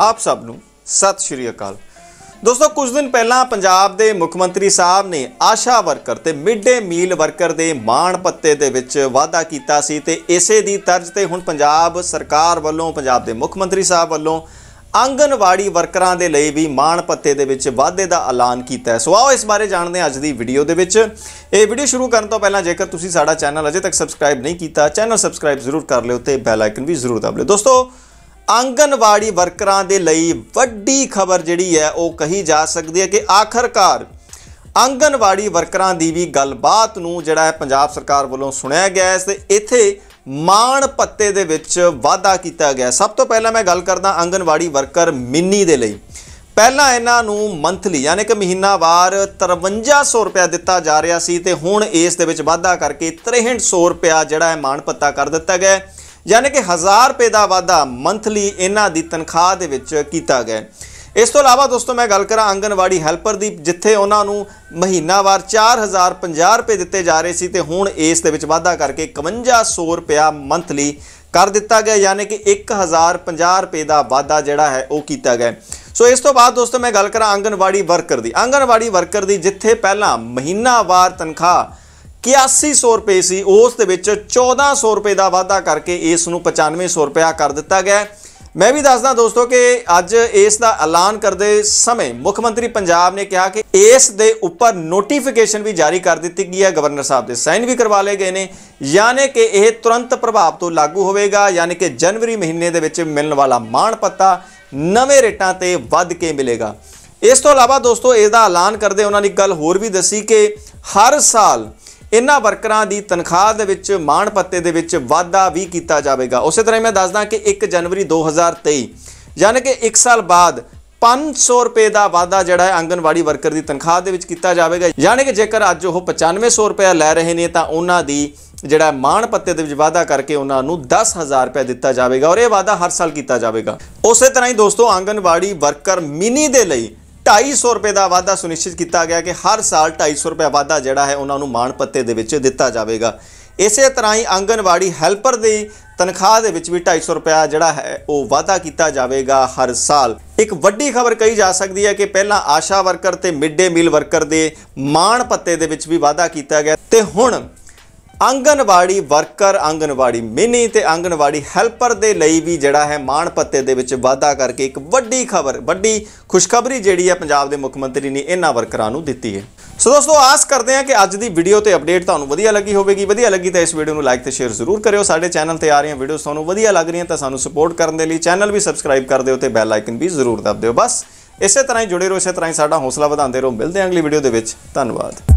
ਆਪ ਸਭ ਨੂੰ ਸਤਿ ਸ਼੍ਰੀ ਅਕਾਲ। ਦੋਸਤੋ, ਕੁਝ ਦਿਨ ਪਹਿਲਾਂ ਪੰਜਾਬ ਦੇ ਮੁੱਖ ਮੰਤਰੀ ਸਾਹਿਬ ਨੇ ਆਸ਼ਾ ਵਰਕਰ ਤੇ ਮਿਡ ਡੇ ਮੀਲ ਵਰਕਰ ਦੇ ਮਾਣ ਪੱਤੇ ਦੇ ਵਿੱਚ ਵਾਅਦਾ ਕੀਤਾ ਸੀ ਤੇ ਇਸੇ ਦੀ ਤਰਜ਼ ਤੇ ਹੁਣ ਪੰਜਾਬ ਸਰਕਾਰ ਵੱਲੋਂ, ਪੰਜਾਬ ਦੇ ਮੁੱਖ ਮੰਤਰੀ ਸਾਹਿਬ ਵੱਲੋਂ ਆਂਗਨਵਾੜੀ ਵਰਕਰਾਂ ਦੇ ਲਈ ਵੀ ਮਾਣ ਪੱਤੇ ਦੇ ਵਿੱਚ ਵਾਅਦੇ ਦਾ ਐਲਾਨ ਕੀਤਾ ਹੈ। ਸੋ ਆਓ ਇਸ ਬਾਰੇ ਜਾਣਦੇ ਹਾਂ ਅੱਜ ਦੀ ਵੀਡੀਓ ਦੇ ਵਿੱਚ। ਇਹ ਵੀਡੀਓ ਸ਼ੁਰੂ ਕਰਨ ਤੋਂ ਪਹਿਲਾਂ ਜੇਕਰ ਤੁਸੀਂ ਸਾਡਾ ਚੈਨਲ ਅਜੇ ਤੱਕ ਸਬਸਕ੍ਰਾਈਬ ਨਹੀਂ ਕੀਤਾ, ਚੈਨਲ ਸਬਸਕ੍ਰਾਈਬ ਜ਼ਰੂਰ ਕਰ ਲਿਓ ਤੇ ਬੈਲ ਆਈਕਨ ਵੀ ਜ਼ਰੂਰ ਦਬ ਲਿਓ। ਦੋਸਤੋ ਆਂਗਨਵਾੜੀ ਵਰਕਰਾਂ ਦੇ ਲਈ ਵੱਡੀ ਖਬਰ ਜਿਹੜੀ ਹੈ ਉਹ ਕਹੀ ਜਾ ਸਕਦੀ ਹੈ ਕਿ ਆਖਰਕਾਰ ਆਂਗਨਵਾੜੀ ਵਰਕਰਾਂ ਦੀ ਵੀ ਗੱਲਬਾਤ ਨੂੰ ਜਿਹੜਾ ਹੈ ਪੰਜਾਬ ਸਰਕਾਰ ਵੱਲੋਂ ਸੁਣਿਆ ਗਿਆ ਹੈ ਤੇ ਇੱਥੇ ਮਾਣ ਪੱਤੇ ਦੇ ਵਿੱਚ ਵਾਅਦਾ ਕੀਤਾ ਗਿਆ ਸਭ ਤੋਂ ਪਹਿਲਾਂ ਮੈਂ ਗੱਲ ਕਰਦਾ ਆਂਗਨਵਾੜੀ ਵਰਕਰ ਮਿੰਨੀ ਦੇ ਲਈ। ਪਹਿਲਾਂ ਇਹਨਾਂ ਨੂੰ ਮੰਥਲੀ ਯਾਨੀ ਕਿ ਮਹੀਨਾਵਾਰ 5300 ਰੁਪਇਆ ਦਿੱਤਾ ਜਾ ਰਿਹਾ ਸੀ ਤੇ ਹੁਣ ਇਸ ਦੇ ਵਿੱਚ ਵਾਧਾ ਕਰਕੇ 6300 ਰੁਪਇਆ ਜਿਹੜਾ ਹੈ ਮਾਣ ਪੱਤਾ ਕਰ ਦਿੱਤਾ ਗਿਆ ਯਾਨੀ ਕਿ 1000 ਰੁਪਏ ਦਾ ਵਾਧਾ ਮੰਥਲੀ ਇਹਨਾਂ ਦੀ ਤਨਖਾਹ ਦੇ ਵਿੱਚ ਕੀਤਾ ਗਿਆ ਇਸ ਤੋਂ ਇਲਾਵਾ ਦੋਸਤੋ, ਮੈਂ ਗੱਲ ਕਰਾਂ ਆਂਗਨਵਾੜੀ ਹੈਲਪਰ ਦੀ, ਜਿੱਥੇ ਉਹਨਾਂ ਨੂੰ ਮਹੀਨਾਵਾਰ 4050 ਰੁਪਏ ਦਿੱਤੇ ਜਾ ਰਹੇ ਸੀ ਤੇ ਹੁਣ ਇਸ ਦੇ ਵਿੱਚ ਵਾਧਾ ਕਰਕੇ 5100 ਰੁਪਇਆ ਮੰਥਲੀ ਕਰ ਦਿੱਤਾ ਗਿਆ, ਯਾਨੀ ਕਿ 1050 ਰੁਪਏ ਦਾ ਵਾਧਾ ਜਿਹੜਾ ਹੈ ਉਹ ਕੀਤਾ ਗਿਆ ਸੋ ਇਸ ਤੋਂ ਬਾਅਦ ਦੋਸਤੋ, ਮੈਂ ਗੱਲ ਕਰਾਂ ਆਂਗਨਵਾੜੀ ਵਰਕਰ ਦੀ। ਆਂਗਨਵਾੜੀ ਵਰਕਰ ਦੀ ਜਿੱਥੇ ਪਹਿਲਾਂ ਮਹੀਨਾਵਾਰ ਤਨਖਾਹ 8100 ਰੁਪਏ ਸੀ। ਉਸ ਦੇ ਵਿੱਚ 1400 ਰੁਪਏ ਦਾ ਵਾਧਾ ਕਰਕੇ ਇਸ ਨੂੰ 9500 ਰੁਪਇਆ ਕਰ ਦਿੱਤਾ ਗਿਆ ਮੈਂ ਵੀ ਦੱਸਦਾ ਦੋਸਤੋ ਕਿ ਅੱਜ ਇਸ ਦਾ ਐਲਾਨ ਕਰਦੇ ਸਮੇਂ ਮੁੱਖ ਮੰਤਰੀ ਪੰਜਾਬ ਨੇ ਕਿਹਾ ਕਿ ਇਸ ਦੇ ਉੱਪਰ ਨੋਟੀਫਿਕੇਸ਼ਨ ਵੀ ਜਾਰੀ ਕਰ ਦਿੱਤੀ ਗਈ ਹੈ। ਗਵਰਨਰ ਸਾਹਿਬ ਦੇ ਸਾਈਨ ਵੀ ਕਰਵਾ ਲਏ ਗਏ ਨੇ। ਯਾਨੀ ਕਿ ਇਹ ਤੁਰੰਤ ਪ੍ਰਭਾਵ ਤੋਂ ਲਾਗੂ ਹੋਵੇਗਾ। ਯਾਨੀ ਕਿ ਜਨਵਰੀ ਮਹੀਨੇ ਦੇ ਵਿੱਚ ਮਿਲਣ ਵਾਲਾ ਮਾਣ ਪੱਤਾ ਨਵੇਂ ਰੇਟਾਂ ਤੇ ਵੱਧ ਕੇ ਮਿਲੇਗਾ। ਇਸ ਤੋਂ ਇਲਾਵਾ ਦੋਸਤੋ ਇਸ ਦਾ ਐਲਾਨ ਕਰਦੇ ਉਹਨਾਂ ਨੇ ਇੱਕ ਗੱਲ ਹੋਰ ਵੀ ਦੱਸੀ ਕਿ ਹਰ ਸਾਲ ਇਹਨਾਂ ਵਰਕਰਾਂ ਦੀ ਤਨਖਾਹ ਦੇ ਵਿੱਚ, ਮਾਣ ਪੱਤੇ ਦੇ ਵਿੱਚ ਵਾਧਾ ਵੀ ਕੀਤਾ ਜਾਵੇਗਾ। ਉਸੇ ਤਰ੍ਹਾਂ ਹੀ ਮੈਂ ਦੱਸਦਾ ਕਿ 1 ਜਨਵਰੀ 2023 ਯਾਨੀ ਕਿ 1 ਸਾਲ ਬਾਅਦ 500 ਰੁਪਏ ਦਾ ਵਾਧਾ ਜਿਹੜਾ ਹੈ ਆਂਗਨਵਾੜੀ ਵਰਕਰ ਦੀ ਤਨਖਾਹ ਦੇ ਵਿੱਚ ਕੀਤਾ ਜਾਵੇਗਾ। ਯਾਨੀ ਕਿ ਜੇਕਰ ਅੱਜ ਉਹ 9500 ਰੁਪਏ ਲੈ ਰਹੇ ਨੇ, ਤਾਂ ਉਹਨਾਂ ਦੀ ਜਿਹੜਾ ਮਾਣ ਪੱਤੇ ਦੇ ਵਿੱਚ ਵਾਧਾ ਕਰਕੇ ਉਹਨਾਂ ਨੂੰ 10000 ਰੁਪਏ ਦਿੱਤਾ ਜਾਵੇਗਾ ਔਰ ਇਹ ਵਾਧਾ ਹਰ ਸਾਲ ਕੀਤਾ ਜਾਵੇਗਾ। ਉਸੇ ਤਰ੍ਹਾਂ ਹੀ ਦੋਸਤੋ, ਆਂਗਨਵਾੜੀ ਵਰਕਰ ਮਿਨੀ ਦੇ ਲਈ 250 ਰੁਪਏ ਦਾ ਵਾਧਾ ਸੁਨਿਸ਼ਚਿਤ ਕੀਤਾ ਗਿਆ ਕਿ ਹਰ ਸਾਲ 250 ਰੁਪਏ ਵਾਧਾ ਜਿਹੜਾ ਹੈ ਉਹਨਾਂ ਨੂੰ ਮਾਣ ਪੱਤੇ ਦੇ ਵਿੱਚ ਦਿੱਤਾ ਜਾਵੇਗਾ। ਇਸੇ ਤਰ੍ਹਾਂ ਹੀ ਆਂਗਨਵਾੜੀ ਹੈਲਪਰ ਦੀ ਤਨਖਾਹ ਦੇ ਵਿੱਚ ਵੀ 250 ਰੁਪਏ ਜਿਹੜਾ ਹੈ ਉਹ ਵਾਧਾ ਕੀਤਾ ਜਾਵੇਗਾ ਹਰ ਸਾਲ। ਇੱਕ ਵੱਡੀ ਖਬਰ ਕਹੀ ਜਾ ਸਕਦੀ ਹੈ ਕਿ ਪਹਿਲਾਂ ਆਸ਼ਾ ਵਰਕਰ ਤੇ ਮਿਡ ਡੇ ਮੀਲ ਵਰਕਰ ਦੇ ਮਾਣ ਪੱਤੇ ਦੇ ਵਿੱਚ ਵੀ ਵਾਧਾ ਕੀਤਾ ਗਿਆ ਤੇ ਹੁਣ ਆਂਗਨਵਾੜੀ ਵਰਕਰ, ਆਂਗਨਵਾੜੀ ਮਿਨੀ ਤੇ ਆਂਗਨਵਾੜੀ ਹੈਲਪਰ ਦੇ ਲਈ ਵੀ ਜਿਹੜਾ ਹੈ ਮਾਣ ਪੱਤੇ ਦੇ ਵਿੱਚ ਵਾਧਾ ਕਰਕੇ ਇੱਕ ਵੱਡੀ ਖਬਰ, ਵੱਡੀ ਖੁਸ਼ਖਬਰੀ ਜਿਹੜੀ ਹੈ ਪੰਜਾਬ ਦੇ ਮੁੱਖ ਮੰਤਰੀ ਨੇ ਇਹਨਾਂ ਵਰਕਰਾਂ ਨੂੰ ਦਿੱਤੀ ਹੈ। ਸੋ ਦੋਸਤੋ, ਆਸ ਕਰਦੇ ਹਾਂ ਕਿ ਅੱਜ ਦੀ ਵੀਡੀਓ ਤੇ ਅਪਡੇਟ ਤੁਹਾਨੂੰ ਵਧੀਆ ਲੱਗੀ ਹੋਵੇਗੀ। ਵਧੀਆ ਲੱਗੀ ਤਾਂ ਇਸ ਵੀਡੀਓ ਨੂੰ ਲਾਈਕ ਤੇ ਸ਼ੇਅਰ ਜ਼ਰੂਰ ਕਰਿਓ। ਸਾਡੇ ਚੈਨਲ ਤੇ ਆ ਰਹੀਆਂ ਵੀਡੀਓਜ਼ ਤੁਹਾਨੂੰ ਵਧੀਆ ਲੱਗ ਰਹੀਆਂ ਤਾਂ ਸਾਨੂੰ ਸਪੋਰਟ ਕਰਨ ਦੇ ਲਈ ਚੈਨਲ ਵੀ ਸਬਸਕ੍ਰਾਈਬ ਕਰ ਦਿਓ ਤੇ ਬੈਲ ਆਈਕਨ ਵੀ ਜ਼ਰੂਰ ਦਬ ਦਿਓ। ਬਸ ਇਸੇ ਤਰ੍ਹਾਂ ਹੀ ਜੁੜੇ ਰਹੋ, ਇਸੇ ਤਰ੍ਹਾਂ ਹੀ ਸਾਡਾ ਹੌਸਲਾ ਵਧਾਉਂਦੇ ਰਹੋ। ਮਿਲਦੇ ਹਾਂ ਅਗਲੀ ਵੀਡੀਓ ਦੇ ਵਿੱਚ। ਧੰਨਵਾਦ।